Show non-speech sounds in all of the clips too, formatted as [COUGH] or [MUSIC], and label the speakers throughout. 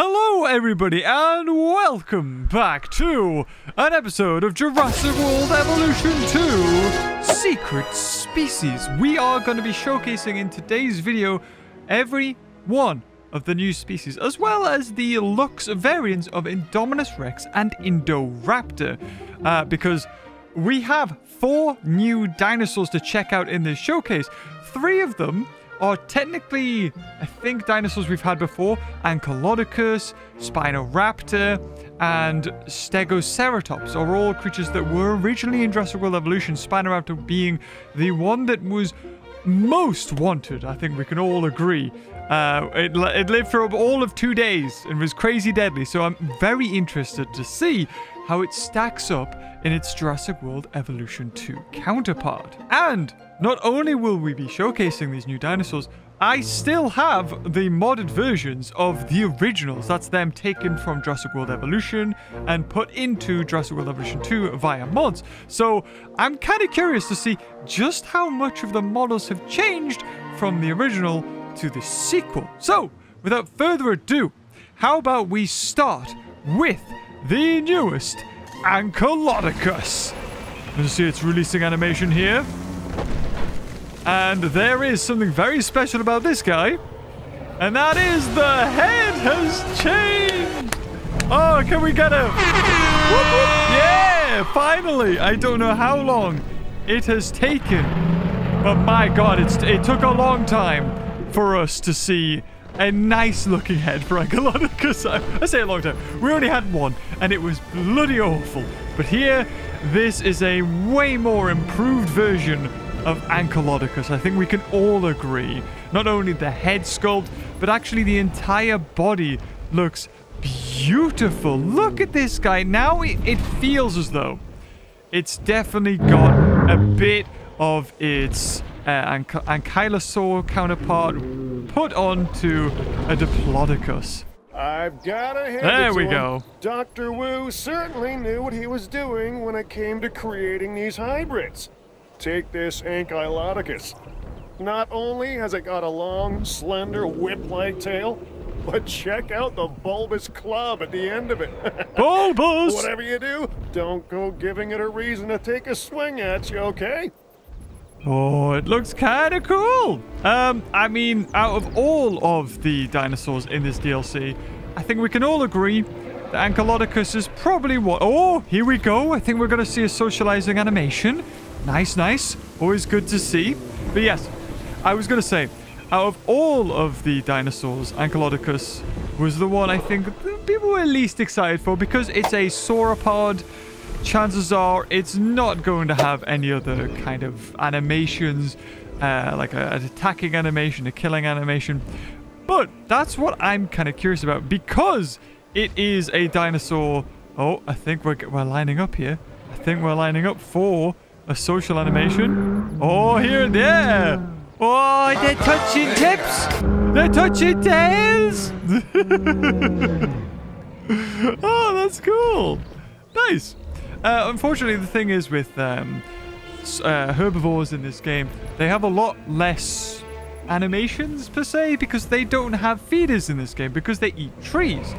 Speaker 1: Hello, everybody, and welcome back to an episode of Jurassic World Evolution 2 Secret Species. We are going to be showcasing in today's video every one of the new species, as well as the Lux variants of Indominus Rex and Indoraptor, uh, because we have four new dinosaurs to check out in this showcase. Three of them are technically, I think, dinosaurs we've had before. Ankylodocus, Spinoraptor, and Stegoceratops are all creatures that were originally in Jurassic World Evolution. Spinoraptor being the one that was most wanted, I think we can all agree. Uh, it, it lived for all of two days and was crazy deadly, so I'm very interested to see how it stacks up in its Jurassic World Evolution 2 counterpart. And not only will we be showcasing these new dinosaurs, I still have the modded versions of the originals. That's them taken from Jurassic World Evolution and put into Jurassic World Evolution 2 via mods. So I'm kind of curious to see just how much of the models have changed from the original to the sequel. So without further ado, how about we start with the newest Ankylodocus. You see its releasing animation here. And there is something very special about this guy. And that is the head has changed. Oh, can we get him? Yeah, finally. I don't know how long it has taken. But my god, it's, it took a long time for us to see a nice looking head for Ankylodocus. [LAUGHS] I say a long time. We only had one, and it was bloody awful. But here, this is a way more improved version of Ankylodocus. I think we can all agree. Not only the head sculpt, but actually the entire body looks beautiful. Look at this guy. Now it, feels as though it's definitely got a bit of its uh, ankylosaur counterpart put onto a Diplodocus.
Speaker 2: I've got hand
Speaker 1: There we go.
Speaker 2: Dr. Wu certainly knew what he was doing when it came to creating these hybrids. Take this Ankylodocus. Not only has it got a long, slender, whip-like tail, but check out the bulbous club at the end of it. [LAUGHS]
Speaker 1: Bulbous!
Speaker 2: Whatever you do, don't go giving it a reason to take a swing at you, okay?
Speaker 1: Oh, it looks kind of cool. Um, I mean, out of all of the dinosaurs in this DLC, I think we can all agree that Ankylodocus is probably what... Oh, here we go. I think we're going to see a socializing animation. Nice, nice. Always good to see. But yes, I was going to say, out of all of the dinosaurs, Ankylodocus was the one I think people were least excited for because it's a sauropod chances are it's not going to have any other kind of animations, uh, like a, an attacking animation, a killing animation. But that's what I'm kind of curious about because it is a dinosaur. Oh, I think we're, we're lining up here. I think we're lining up for a social animation. Oh, here and there. Oh, they're touching tips. They're touching tails. [LAUGHS] oh, that's cool. Nice. Uh, unfortunately, the thing is with um, uh, herbivores in this game, they have a lot less animations per se because they don't have feeders in this game because they eat trees.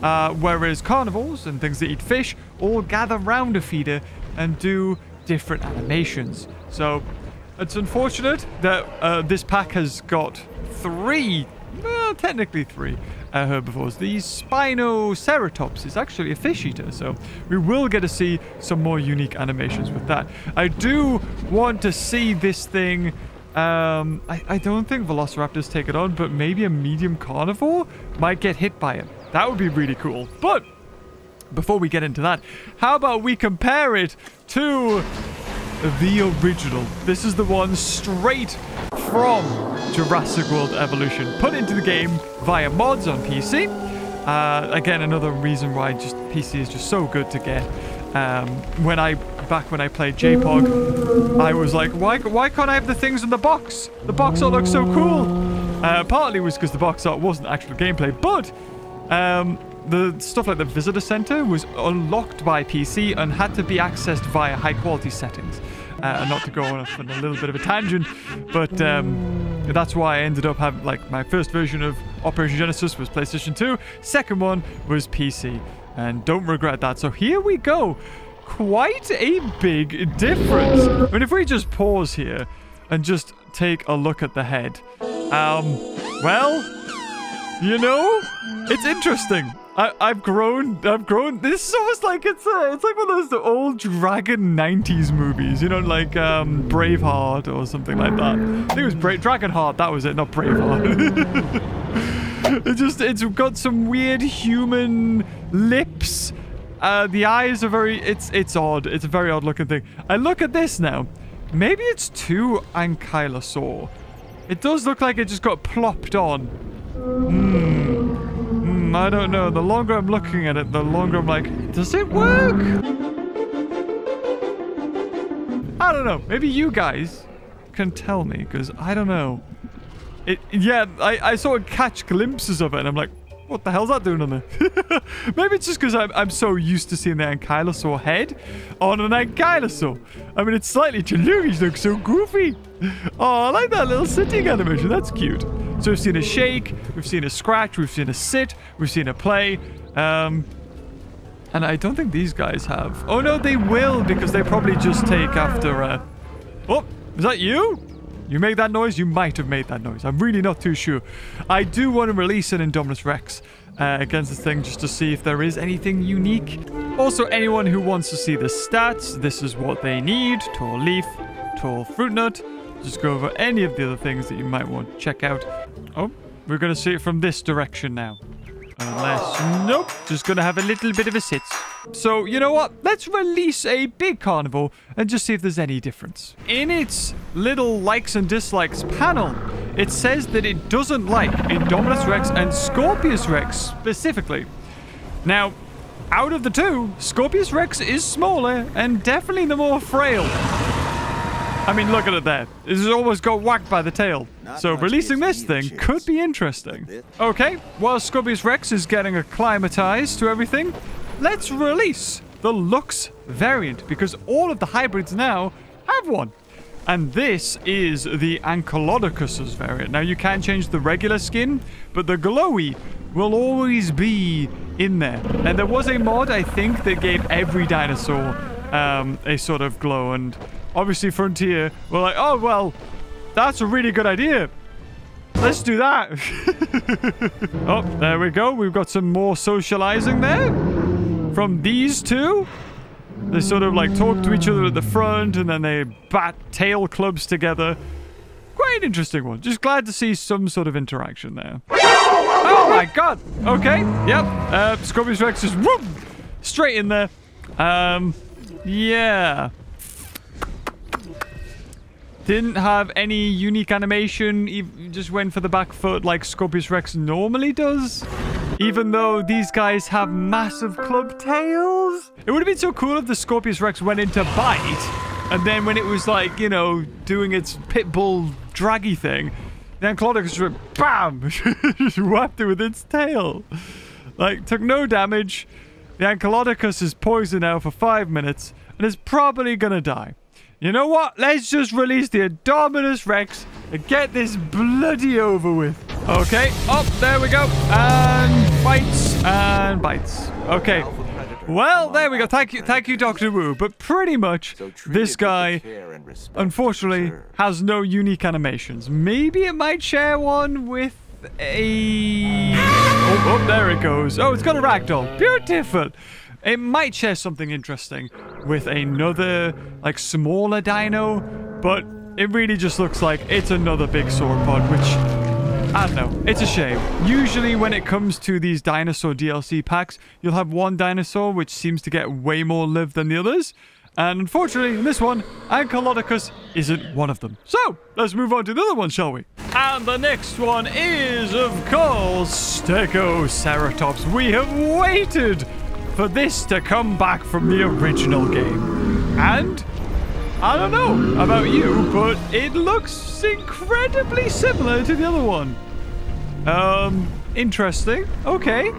Speaker 1: Uh, whereas carnivores and things that eat fish all gather round a feeder and do different animations. So it's unfortunate that uh, this pack has got three, well, technically three, uh, herbivores. The Spinoceratops is actually a fish eater, so we will get to see some more unique animations with that. I do want to see this thing. Um, I, I don't think Velociraptors take it on, but maybe a medium carnivore might get hit by it. That would be really cool. But before we get into that, how about we compare it to the original. This is the one straight from Jurassic World Evolution, put into the game via mods on PC. Uh, again, another reason why just PC is just so good to get. Um, when I back when I played JPOG, I was like, why why can't I have the things in the box? The box art looks so cool. Uh, partly was because the box art wasn't actual gameplay, but um, the stuff like the visitor center was unlocked by PC and had to be accessed via high quality settings. Uh, not to go on a little bit of a tangent, but um, that's why I ended up having like my first version of Operation Genesis was PlayStation 2, second one was PC. And don't regret that. So here we go. Quite a big difference. I mean, if we just pause here and just take a look at the head. Um, well, you know, it's interesting. I, I've grown. I've grown. This is almost like it's a, it's like one of those old dragon '90s movies. You know, like um, Braveheart or something like that. I think it was Bra Dragonheart. That was it, not Braveheart. [LAUGHS] it just it's got some weird human lips. Uh, the eyes are very. It's it's odd. It's a very odd looking thing. I look at this now. Maybe it's two ankylosaur. It does look like it just got plopped on. Hmm. Hmm, I don't know. The longer I'm looking at it, the longer I'm like, does it work? I don't know. Maybe you guys can tell me, because I don't know. It, yeah, I, I sort of catch glimpses of it, and I'm like, what the hell's that doing on there? [LAUGHS] Maybe it's just because I'm, I'm so used to seeing the ankylosaur head on an ankylosaur. I mean, it's slightly Chalugi's look so goofy. [LAUGHS] Oh, I like that little sitting animation. That's cute. So we've seen a shake, we've seen a scratch, we've seen a sit, we've seen a play. Um, and I don't think these guys have. Oh, no, they will because they probably just take after... Uh... Oh, is that you? You made that noise? You might have made that noise. I'm really not too sure. I do want to release an Indominus Rex uh, against this thing just to see if there is anything unique. Also, anyone who wants to see the stats, this is what they need. Tall leaf, tall fruit nut. Just go over any of the other things that you might want to check out. Oh, we're going to see it from this direction now. Unless, nope, just to have a little bit of a sit. So, you know what? Let's release a big carnival and just see if there's any difference. In its little likes and dislikes panel, it says that it doesn't like Indominus Rex and Scorpius Rex specifically. Now, out of the two, Scorpius Rex is smaller and definitely the more frail. I mean, look at it there. This has almost got whacked by the tail. Not so releasing this thing could be interesting. Okay, while Scorpius Rex is getting acclimatized to everything, let's release the Lux variant because all of the hybrids now have one. And this is the Ankylodocus's variant. Now, you can change the regular skin, but the glowy will always be in there. And there was a mod, I think, that gave every dinosaur um, a sort of glow. And obviously Frontier were like, oh, well, that's a really good idea. Let's do that. [LAUGHS] oh, there we go. We've got some more socializing there from these two. They sort of like talk to each other at the front and then they bat tail clubs together. Quite an interesting one. Just glad to see some sort of interaction there. Oh my god. Okay. Yep. Uh, Scorpius Rex is whoop, straight in there. Um, yeah. Didn't have any unique animation. Just went for the back foot like Scorpius Rex normally does. Even though these guys have massive club tails. It would have been so cool if the Scorpius Rex went into bite. And then when it was like, you know, doing its pit bull draggy thing, then Ankylodocus just BAM! [LAUGHS] just whapped it with its tail. Like, took no damage. The Ankylodocus is poisoned now for five minutes and is probably gonna die. You know what? Let's just release the Indominus Rex and get this bloody over with. Okay. Oh, there we go. And bites and bites. Okay. Well, there we go. Thank you, thank you, Doctor Wu. But pretty much, this guy, unfortunately, has no unique animations. Maybe it might share one with a... Oh, oh, there it goes. Oh, it's got a ragdoll. Beautiful. It might share something interesting with another, like, smaller dino, but it really just looks like it's another big sauropod, which, I don't know, it's a shame. Usually when it comes to these dinosaur DLC packs, you'll have one dinosaur which seems to get way more live than the others, and unfortunately, in this one, Ankylodocus isn't one of them. So, let's move on to the other one, shall we? And the next one is, of course, Stegoceratops. We have waited for this to come back from the original game. And I don't know about you, but it looks incredibly similar to the other one. Um, interesting. Okay.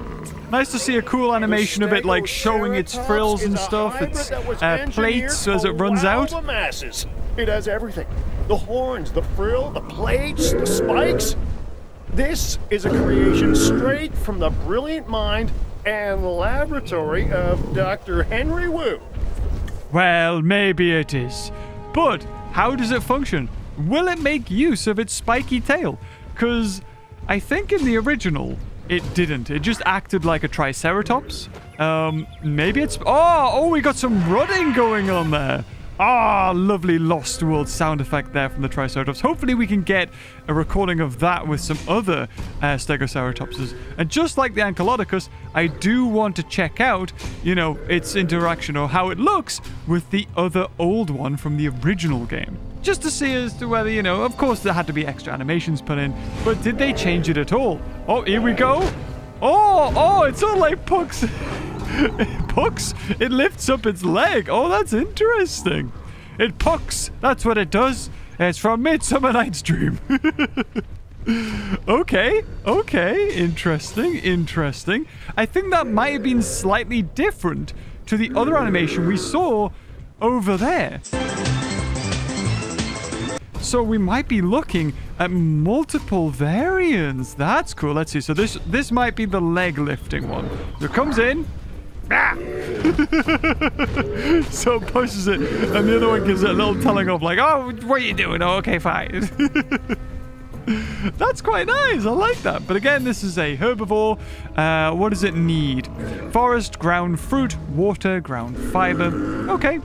Speaker 1: Nice to see a cool animation of it, like showing its frills and stuff, its uh, plates as it runs out.
Speaker 2: It has everything. The horns, the frill, the plates, the spikes. This is a creation straight from the brilliant mind and laboratory of Dr. Henry Wu.
Speaker 1: Well, maybe it is. But how does it function? Will it make use of its spiky tail? Because I think in the original, it didn't. It just acted like a Triceratops. Um, maybe it's... Oh, oh, we got some running going on there. Ah, lovely Lost World sound effect there from the Triceratops. Hopefully we can get a recording of that with some other uh, Stegoceratopses. And just like the Ankylodocus, I do want to check out, you know, its interaction or how it looks with the other old one from the original game. Just to see as to whether, you know, of course there had to be extra animations put in, but did they change it at all? Oh, here we go. Oh, oh, it's all like Puck's... [LAUGHS] pucks? It lifts up its leg. Oh, that's interesting. It pucks. That's what it does. It's from Midsummer Night's Dream. [LAUGHS] okay, okay. Interesting, interesting. I think that might have been slightly different to the other animation we saw over there. So we might be looking at multiple variants. That's cool. Let's see. So this this might be the leg lifting one. So it comes in, [LAUGHS] So pushes it, and the other one gives it a little telling off, like, "Oh, what are you doing? Oh, okay, fine." [LAUGHS] That's quite nice. I like that. But again, this is a herbivore. Uh, what does it need? Forest, ground fruit, water, ground fiber. Okay.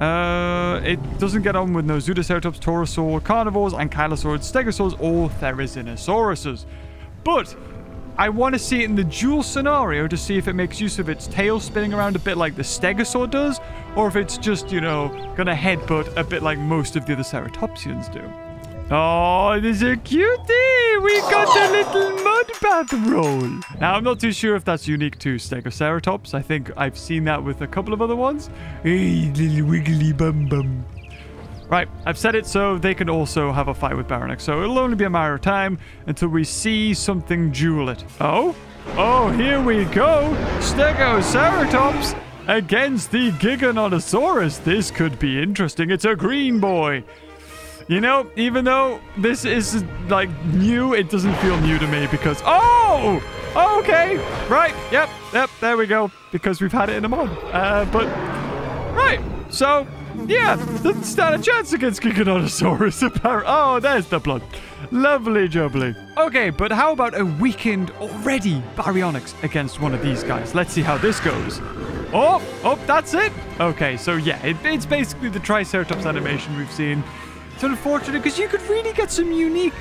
Speaker 1: Uh, it doesn't get on with no Zeudoceratops, Torosaur, carnivores, Ankylosaurs, Stegosaurs, or Therizinosaurus. But I want to see it in the duel scenario to see if it makes use of its tail spinning around a bit like the Stegosaur does, or if it's just, you know, gonna headbutt a bit like most of the other Ceratopsians do. Oh, this is a cutie! We got a little mud bath roll. Now, I'm not too sure if that's unique to Stegoceratops. I think I've seen that with a couple of other ones. Hey, little wiggly bum bum. Right, I've said it so they can also have a fight with Baryonyx, so it'll only be a matter of time until we see something duel it. Oh? Oh, here we go! Stegoceratops against the Giganotosaurus. This could be interesting. It's a green boy. You know, even though this is, like, new, it doesn't feel new to me because... Oh! Okay! Right, yep, yep, there we go. Because we've had it in a mod. Uh, but... Right, so yeah, doesn't stand a chance against Giganotosaurus, apparently. Oh, there's the blood. Lovely jubbly. Okay, but how about a weakened already Baryonyx against one of these guys? Let's see how this goes. Oh, oh, that's it. Okay, so yeah, it, it's basically the Triceratops animation we've seen. It's unfortunate because you could really get some unique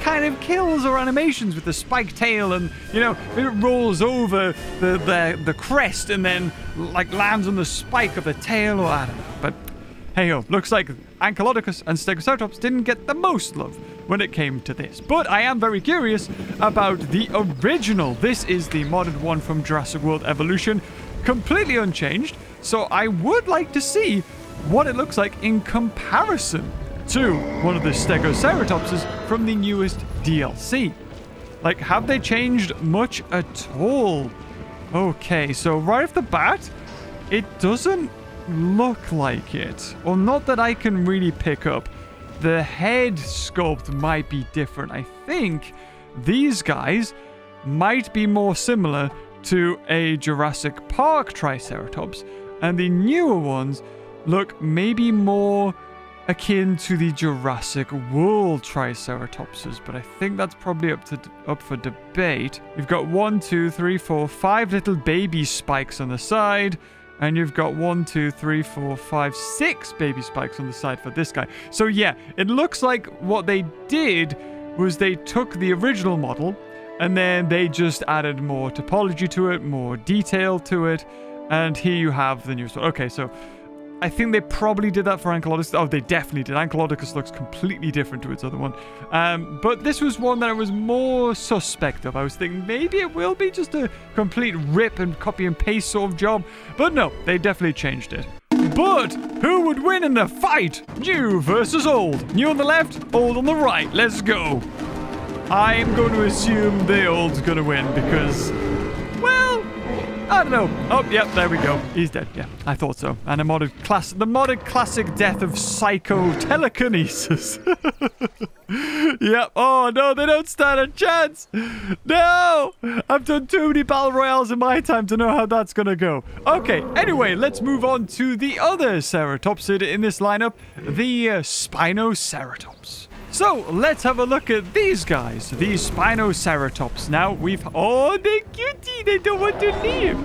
Speaker 1: kind of kills or animations with the spiked tail and you know it rolls over the, the the crest and then like lands on the spike of the tail or I don't know but Hey ho, looks like Ankylodocus and Stegoceratops didn't get the most love when it came to this. But I am very curious about the original. This is the modded one from Jurassic World Evolution, completely unchanged. So I would like to see what it looks like in comparison to one of the Stegoceratopses from the newest DLC. Like, have they changed much at all? Okay, so right off the bat, it doesn't look like it. Or not that I can really pick up. The head sculpt might be different. I think these guys might be more similar to a Jurassic Park Triceratops. And the newer ones look maybe more akin to the Jurassic World Triceratopses, but I think that's probably up to up for debate. You've got one, two, three, four, five little baby spikes on the side. And you've got one, two, three, four, five, six baby spikes on the side for this guy. So yeah, it looks like what they did was they took the original model and then they just added more topology to it, more detail to it. And here you have the new one. Okay, so I think they probably did that for Ankylodocus. Oh, they definitely did. Ankylodocus looks completely different to its other one. Um, but this was one that I was more suspect of. I was thinking maybe it will be just a complete rip and copy and paste sort of job. But no, they definitely changed it. But who would win in the fight? New versus old. New on the left, old on the right. Let's go. I'm going to assume the old's going to win because, well, I don't know. Oh, yep, there we go. He's dead. Yeah, I thought so. And a modded class, the modded classic death of psycho telekinesis. [LAUGHS] yep. Oh no, they don't stand a chance. No, I've done too many battle royales in my time to know how that's gonna go. Okay. Anyway, let's move on to the other ceratopsid in this lineup, the uh, Spinoceratops. So let's have a look at these guys, these Spinoceratops. Now we've oh they're cutie, they don't want to leave.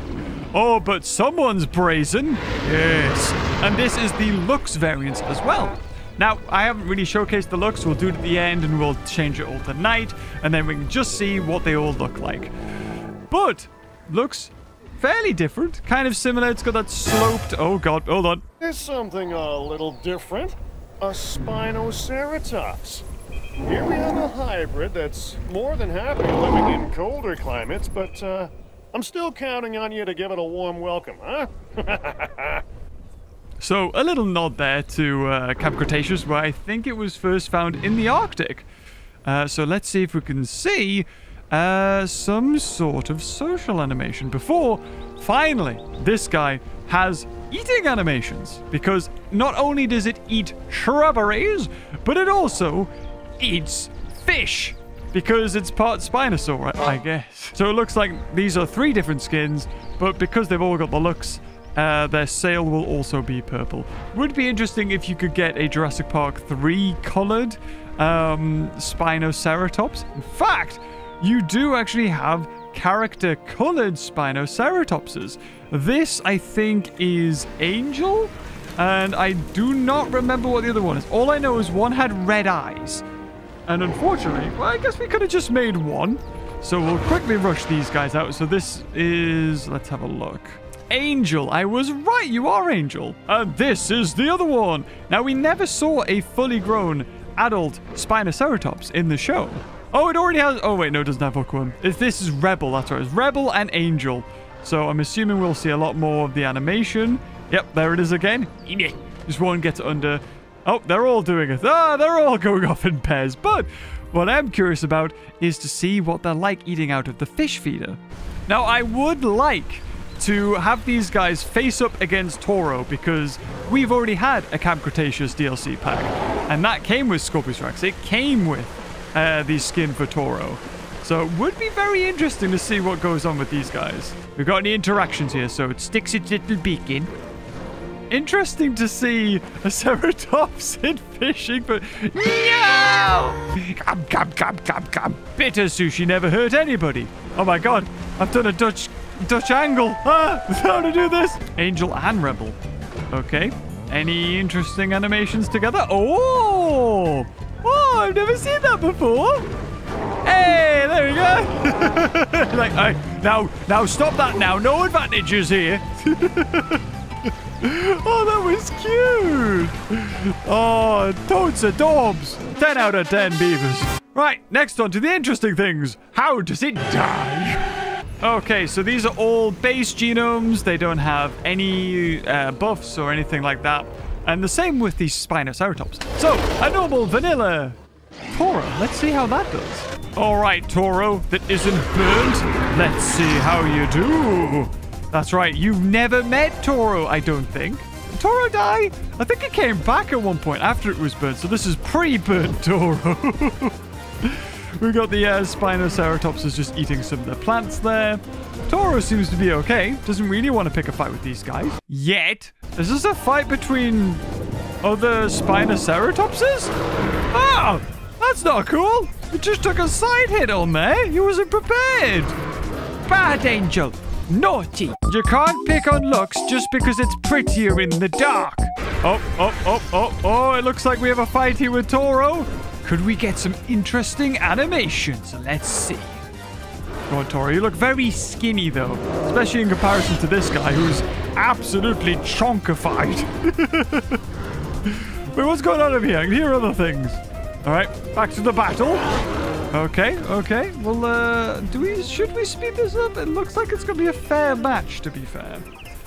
Speaker 1: Oh, but someone's brazen. Yes. And this is the Lux variant as well. Now, I haven't really showcased the Lux. We'll do it at the end and we'll change it all tonight. And then we can just see what they all look like. But, looks fairly different. Kind of similar. It's got that sloped... Oh, God. Hold on.
Speaker 2: There's something a little different. A Spinoceratops. Here we have a hybrid that's more than happy living in colder climates, but uh, I'm still counting on you to give it a warm welcome, huh? [LAUGHS]
Speaker 1: So, a little nod there to uh, Camp Cretaceous, where I think it was first found in the Arctic. Uh, so let's see if we can see uh, some sort of social animation before, finally, this guy has eating animations. Because not only does it eat shrubberies, but it also eats fish. Because it's part Spinosaur, I guess. So it Lux like these are three different skins, but because they've all got the looks uh, their sail will also be purple. Would be interesting if you could get a Jurassic Park 3 colored um, Spinoceratops. In fact, you do actually have character colored Spinoceratopses. This, I think, is Angel, and I do not remember what the other one is. All I know is one had red eyes. And unfortunately, well, I guess we could have just made one. So we'll quickly rush these guys out. So this is, let's have a look. Angel. I was right, you are Angel. And this is the other one. Now, we never saw a fully grown adult Spinoceratops in the show. Oh, it already has... Oh, wait, no, it doesn't have Hookworm. It's, this is Rebel, that's right. It's Rebel and Angel. So I'm assuming we'll see a lot more of the animation. Yep, there it is again. Just one gets under. Oh, they're all doing it. Ah, they're all [LAUGHS] going off in pairs. But what I'm curious about is to see what they're like eating out of the fish feeder. Now, I would like to have these guys face up against Toro because we've already had a Camp Cretaceous DLC pack. And that came with Scorpius Rex. It came with uh, the skin for Toro. So it would be very interesting to see what goes on with these guys. We've got any interactions here, so it sticks its little beak in. Interesting to see a Ceratops [LAUGHS] in fishing, but no! Come, come, come, come, come. Bitter sushi never hurt anybody. Oh my god, I've done a Dutch Dutch angle. Ah, [LAUGHS] how to do this? Angel and Rebel. Okay. Any interesting animations together? Oh! Oh, I've never seen that before. Hey, there we go. [LAUGHS] like, hey, now, now stop that now. No advantages here. [LAUGHS] oh, that was cute. Oh, toads are dorbs. 10 out of 10 beavers. Right, next on to the interesting things. How does it die? Okay, so these are all base genomes. They don't have any uh, buffs or anything like that. And the same with the Spinoceratops. So, a normal vanilla Toro. Let's see how that does. All right, Toro, that isn't burnt. Let's see how you do. That's right, you've never met Toro, I don't think. Toro die? I think it came back at one point after it was burnt, so this is pre-burnt Toro. [LAUGHS] we got the uh, Spinoceratops is just eating some of the plants there. Toro seems to be okay. Doesn't really want to pick a fight with these guys. Yet. Is this a fight between other Spinoceratopses? Oh, that's not cool. You just took a side hit on there. You wasn't prepared. Bad angel. Naughty. You can't pick on looks just because it's prettier in the dark. Oh, oh, oh, oh, oh. It looks like we have a fight here with Toro. Could we get some interesting animations? Let's see. Go on, Toro. You look very skinny, though. Especially in comparison to this guy, who's absolutely chonkified. [LAUGHS] Wait, what's going on over here? I can hear other things. All right, back to the battle. Okay, okay. Well, uh, do we? Should we speed this up? It looks like it's gonna be a fair match. To be fair.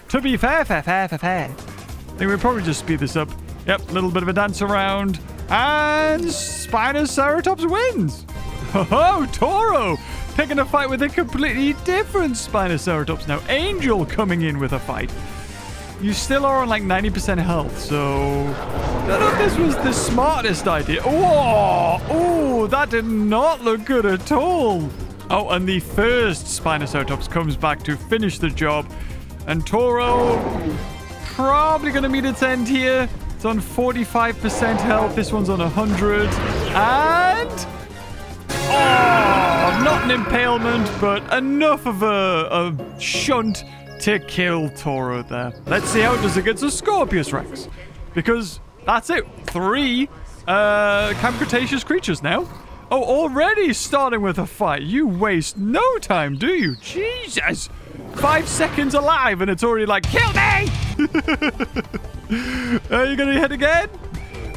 Speaker 1: To be fair, fair, fair, fair, fair. I think we'll probably just speed this up. Yep, a little bit of a dance around. And Spinoceratops wins. Oh, Toro picking a fight with a completely different Spinoceratops. Now, Angel coming in with a fight. You still are on like 90% health, so... I don't know if this was the smartest idea. Whoa! Oh, that did not look good at all. Oh, and the first Spinoceratops comes back to finish the job. And Toro probably going to meet its end here. It's on 45% health. This one's on 100. And... Oh, not an impalement, but enough of a, a shunt to kill Toro there. Let's see how it does against a Scorpius Rex. Because that's it. Three uh, Camp Cretaceous creatures now. Oh, already starting with a fight. You waste no time, do you? Jesus. Five seconds alive and it's already like, kill me! [LAUGHS] [LAUGHS] Are you to hit again?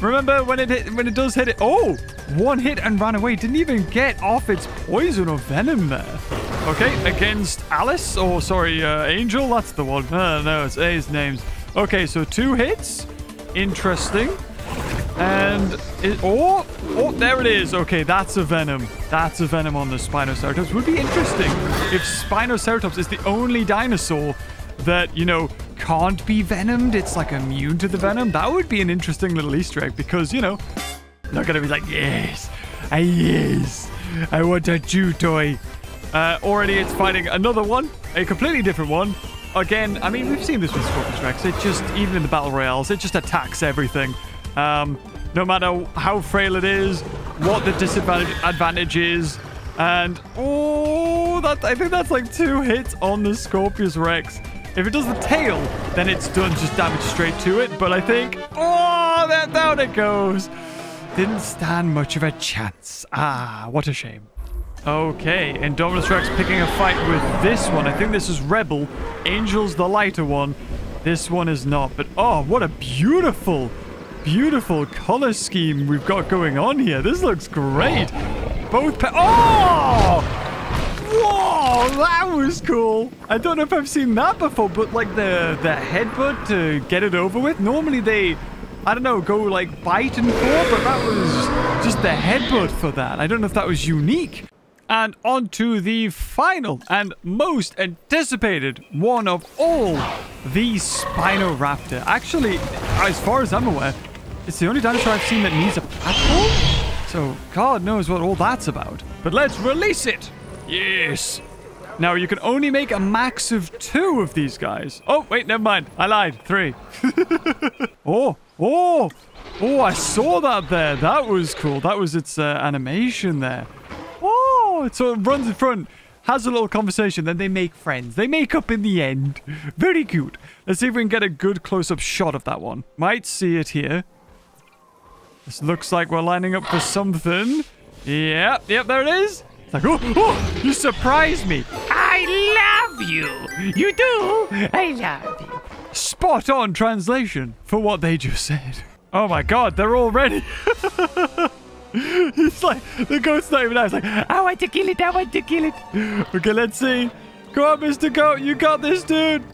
Speaker 1: Remember when it hit, when it does hit it? Oh, one hit and ran away. Didn't even get off its poison or venom there. Okay, against Alice, or sorry, uh, Angel. That's the one. Uh, no, it's A's names. Okay, so two hits. Interesting. And it, oh, oh, there it is. Okay, that's a venom. That's a venom on the Spinoceratops. Would be interesting if Spinoceratops is the only dinosaur that, you know, can't be venomed. It's like immune to the venom. That would be an interesting little Easter egg because, you know, going to be like, yes, I, yes, I want a Jew toy. Uh, already it's fighting another one, a completely different one. Again, I mean, we've seen this with Scorpius Rex. It just, even in the Battle Royales, it just attacks everything. Um, no matter how frail it is, what the disadvantage is. And, oh, that, I think that's like two hits on the Scorpius Rex. If it does the tail, then it's done just damage straight to it. But I think, oh, that down it goes. Didn't stand much of a chance. Ah, what a shame. Okay, Indominus Rex picking a fight with this one. I think this is Rebel. Angel's the lighter one. This one is not. But, oh, what a beautiful beautiful color scheme we've got going on here. This looks great. Both Oh! Whoa, that was cool. I don't know if I've seen that before, but like the, the headbutt to get it over with. Normally they, I don't know, go like bite and claw, but that was just the headbutt for that. I don't know if that was unique. And on to the final and most anticipated one of all, the Spinoraptor. Actually, as far as I'm aware, it's the only dinosaur I've seen that needs a platform. So God knows what all that's about. But let's release it. Yes. Now, you can only make a max of two of these guys. Oh, wait, never mind. I lied. Three. [LAUGHS] oh, oh, oh, I saw that there. That was cool. That was its uh, animation there. Oh, so it runs in front, has a little conversation, then they make friends. They make up in the end. [LAUGHS] Very cute. Let's see if we can get a good close-up shot of that one. Might see it here. This looks like we're lining up for something. Yep, yep, there it is. It's like, oh, oh, you surprised me.
Speaker 3: I love you. You do. I love you.
Speaker 1: Spot on translation for what they just said. Oh my god, they're all ready. [LAUGHS] He's like, the ghost's not even out. It's like,
Speaker 3: I want to kill it. I want to kill it.
Speaker 1: Okay, let's see. Come on, Mr. Goat. You got this, dude.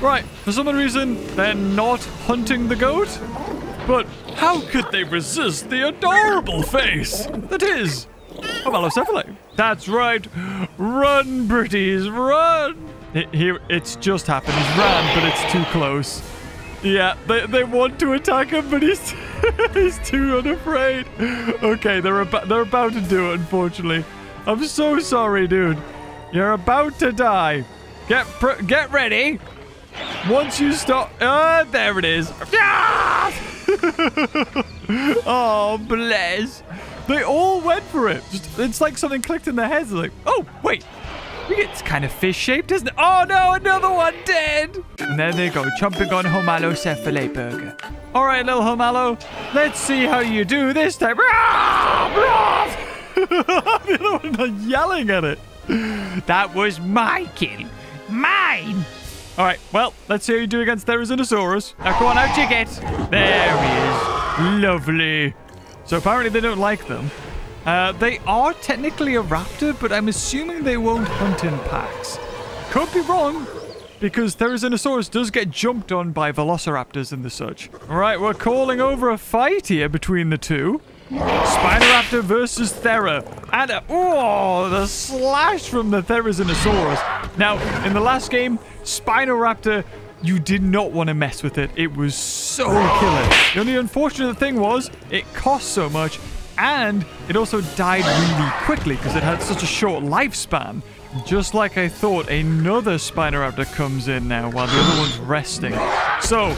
Speaker 1: Right, for some reason, they're not hunting the goat. But how could they resist the adorable face that is Homalocephale? That's right. Run, pretties, run. It, here, it's just happened. He's ran, but it's too close. Yeah, they, they want to attack him, but he's [LAUGHS] he's too unafraid. Okay, they're about they're about to do it. Unfortunately, I'm so sorry, dude. You're about to die. Get get ready. Once you stop... Ah, uh, there it is. [LAUGHS] oh, bless. They all went for it. Just, it's like something clicked in their heads. Like, oh, wait. It's kind of fish-shaped, isn't it? Oh, no, another one dead. And there they go, chomping on Homalocephale burger. All right, little Homalo. Let's see how you do this time. [LAUGHS] the other one yelling at it.
Speaker 3: That was my kill. Mine.
Speaker 1: All right, well, let's see how you do against Therizinosaurus. Now, come on, out you get. There he is. Lovely. So apparently they don't like them. Uh, they are technically a raptor, but I'm assuming they won't hunt in packs. Could be wrong, because Therizinosaurus does get jumped on by velociraptors and the such. All right, we're calling over a fight here between the two. Spinoraptor versus Thera. And, oh, the slash from the Therizinosaurus. Now, in the last game, Spinoraptor, you did not want to mess with it. It was so killer. The only unfortunate thing was, it cost so much, and it also died really quickly because it had such a short lifespan. Just like I thought, another Spinoraptor comes in now while the other one's resting. So,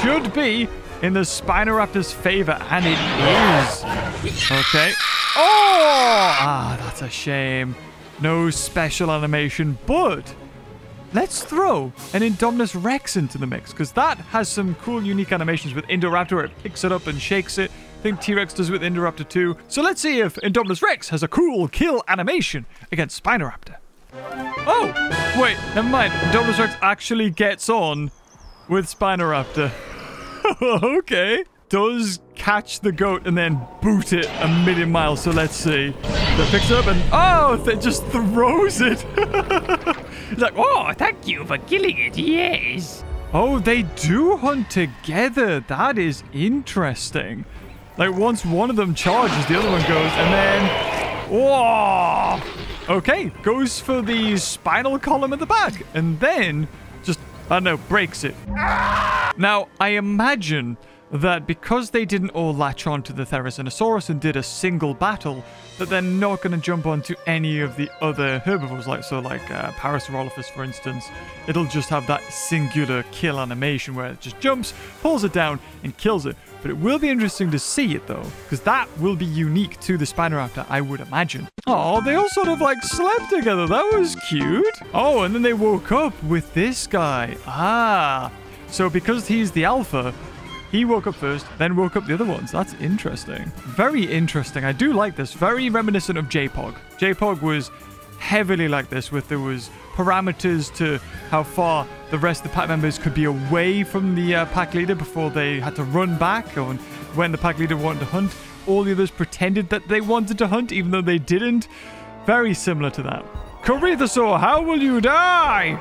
Speaker 1: should be in the Spinoraptor's favor, and it is. Okay. Oh! Ah, that's a shame. No special animation, but let's throw an Indominus Rex into the mix, because that has some cool, unique animations with Indoraptor, where it picks it up and shakes it. I think T-Rex does with Indoraptor too. So let's see if Indominus Rex has a cool kill animation against Spinoraptor. Oh! Wait, never mind. Indominus Rex actually gets on with Spinoraptor. [LAUGHS] okay. Does catch the goat and then boot it a million miles. So let's see. That picks it up and oh, it just throws it. [LAUGHS] like,
Speaker 3: oh, thank you for killing it. Yes.
Speaker 1: Oh, they do hunt together. That is interesting. Like once one of them charges, the other one goes, and then, whoa. Okay, goes for the spinal column at the back, and then just, I know, breaks it. Now, I imagine that because they didn't all latch onto the Therizinosaurus and did a single battle, that they're not going to jump onto any of the other herbivores, like so, like uh, Parasaurolophus, for instance. It'll just have that singular kill animation where it just jumps, pulls it down, and kills it. But it will be interesting to see it though, because that will be unique to the Spinoraptor, I would imagine. Oh, they all sort of like slept together. That was cute. Oh, and then they woke up with this guy. Ah. So because he's the alpha, he woke up first, then woke up the other ones. That's interesting. Very interesting. I do like this. Very reminiscent of J-Pog. J-Pog was heavily like this, with there was parameters to how far the rest of the pack members could be away from the uh, pack leader before they had to run back, or when the pack leader wanted to hunt. All the others pretended that they wanted to hunt, even though they didn't. Very similar to that. Corythosaur, how will you die?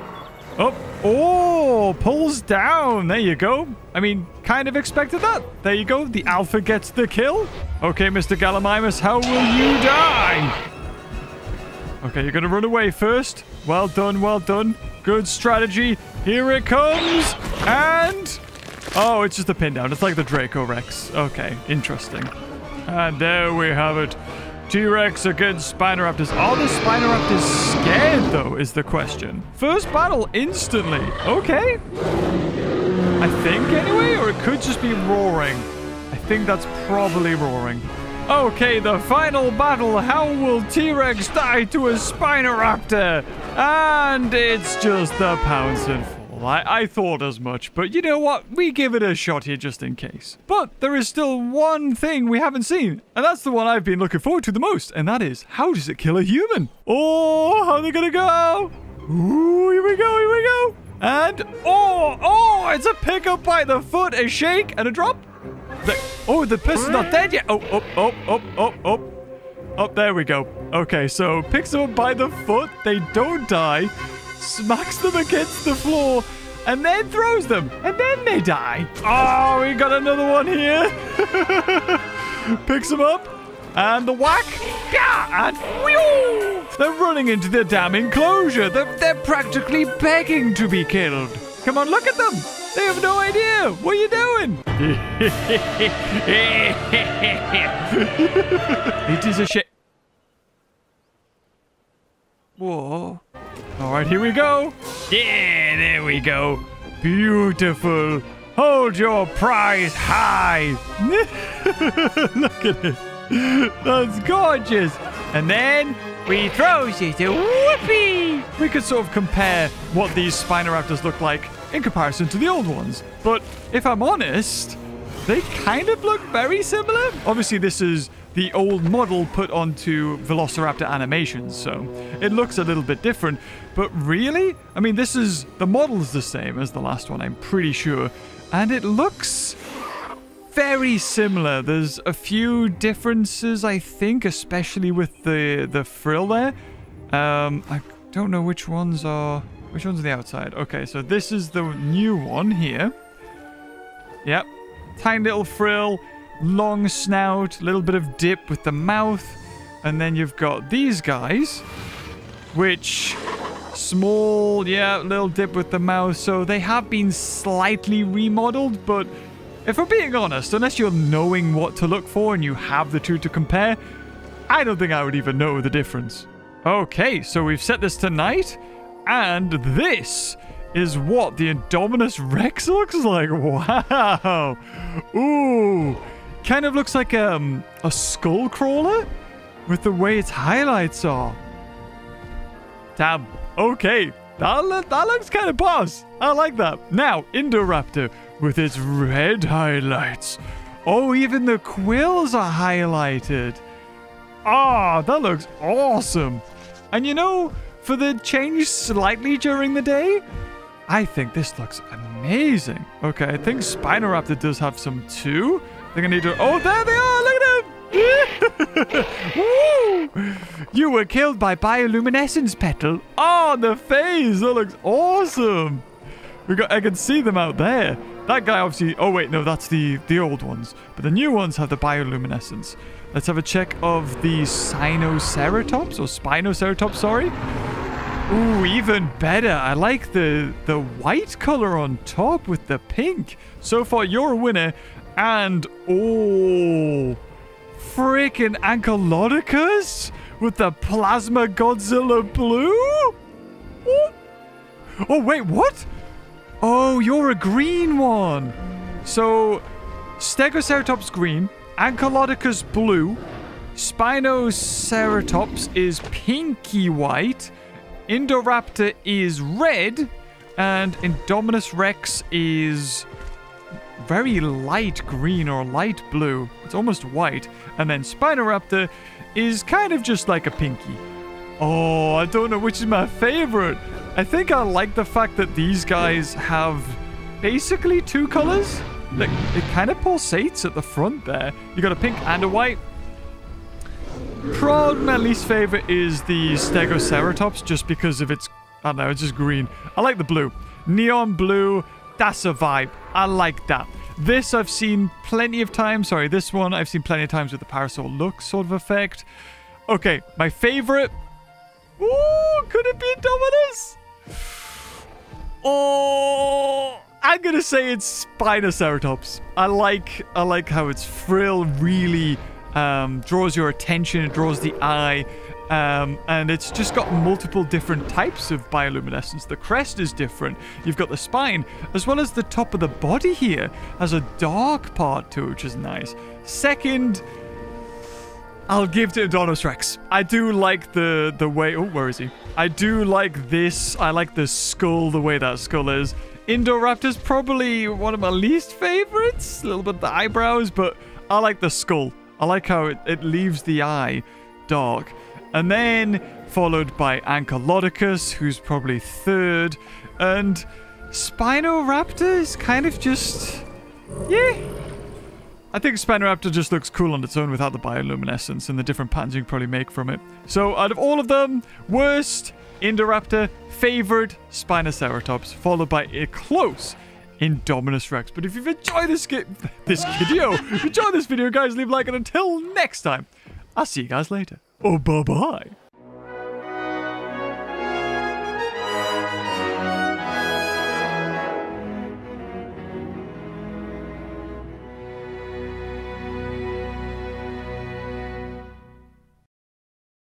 Speaker 1: Oh, oh, pulls down. There you go. I mean, kind of expected that. There you go. The alpha gets the kill. Okay, Mr. Gallimimus, how will you die? Okay, you're going to run away first. Well done, well done. Good strategy. Here it comes. And... Oh, it's just a pin down. It's like the Draco Rex. Okay, interesting. And there we have it. T-Rex against Spinoraptors. Are the Spinoraptors scared, though, is the question. First battle instantly. Okay. I think, anyway, or it could just be roaring. I think that's probably roaring. Okay, the final battle. How will T-Rex die to a Spinoraptor? And it's just the Pouncing I, I thought as much, but you know what? We give it a shot here just in case. But there is still one thing we haven't seen, and that's the one I've been looking forward to the most, and that is, how does it kill a human? Oh, how are they gonna go? Ooh, here we go, here we go. And, oh, oh, it's a pickup by the foot, a shake, and a drop. The, oh, the person's not dead yet. Oh, oh, oh, oh, oh, oh. Oh, there we go. Okay, so picks them up by the foot. They don't die smacks them against the floor, and then throws them, and then they die. Oh, we got another one here. [LAUGHS] Picks them up, and the whack, and whew, they're running into the damn enclosure. They're, they're practically begging to be killed. Come on, look at them. They have no idea. What are you doing? [LAUGHS] it is a shit. Whoa. All right, here we go. Yeah, there we go. Beautiful. Hold your prize high. [LAUGHS] Look at it. That's gorgeous. And then we throws it. Whoopee! We could sort of compare what these Spinoraptors look like in comparison to the old ones. But if I'm honest, they kind of look very similar. Obviously, this is the old model put onto Velociraptor animations, so it looks a little bit different. But really? I mean, this is... The model is the same as the last one, I'm pretty sure. And it looks very similar. There's a few differences, I think, especially with the, the frill there. Um, I don't know which ones are... Which one's on the outside? Okay, so this is the new one here. Yep. Tiny little frill long snout, little bit of dip with the mouth. And then you've got these guys, which small, yeah, little dip with the mouth. So they have been slightly remodeled, but if we're being honest, unless you're knowing what to look for and you have the two to compare, I don't think I would even know the difference. Okay, so we've set this to night, and this is what the Indominus Rex looks like. [LAUGHS] Wow. Ooh. Kind of looks like um, a skull crawler with the way its highlights are. Damn. Okay. That, that looks kind of boss. I like that. Now, Indoraptor with its red highlights. Oh, even the quills are highlighted. Ah, that looks awesome. And you know, for the change slightly during the day, I think this looks amazing. Okay, I think Spinoraptor does have some too. Think I need to... Oh, there they are! Look at them! [LAUGHS] You were killed by bioluminescence petal. Oh, the face! That looks awesome! We got, I can see them out there. That guy obviously... Oh, wait, no, that's the, the old ones. But the new ones have the bioluminescence. Let's have a check of the Sinoceratops, or Spinoceratops, sorry. Ooh, even better. I like the, the white color on top with the pink. So far, you're a winner. And, oh, freaking Ankylodocus with the Plasma Godzilla blue? What? Oh, wait, what? Oh, you're a green one. So, Stegoceratops green, Ankylodocus blue, Spinoceratops is pinky white, Indoraptor is red, and Indominus Rex is very light green or light blue. It's almost white. And then Spinoraptor is kind of just like a pinky. Oh, I don't know which is my favorite. I think I like the fact that these guys have basically two colors. Like, it kind of pulsates at the front there. You got a pink and a white. Probably my least favorite is the Stegoceratops, just because of its... I don't know, it's just green. I like the blue. Neon blue, that's a vibe. I like that. This I've seen plenty of times. Sorry, this one I've seen plenty of times with the Parasaur Lux sort of effect. Okay, my favorite... Ooh, could it be Dominus? Oh... I'm gonna say it's Spinoceratops. I like I like how its frill really um, draws your attention, it draws the eye, um, and it's just got multiple different types of bioluminescence. The crest is different. You've got the spine, as well as the top of the body here has a dark part to it, which is nice. Second, I'll give to Indominus Rex. I do like the the way. Oh, where is he? I do like this. I like the skull, the way that skull is. Indoraptor's probably one of my least favorites. A little bit the eyebrows, but I like the skull. I like how it, it leaves the eye dark. And then followed by Ankylodocus, who's probably third. And Spinoraptor is kind of just... Yeah. I think Spinoraptor just looks cool on its own without the bioluminescence and the different patterns you can probably make from it. So out of all of them, worst, Indoraptor, favored Spinoceratops, followed by a close Indominus Rex. But if you've enjoyed this this video, if [LAUGHS] you enjoyed this video, guys, leave a like, and until next time, I'll see you guys later. Oh, bye-bye.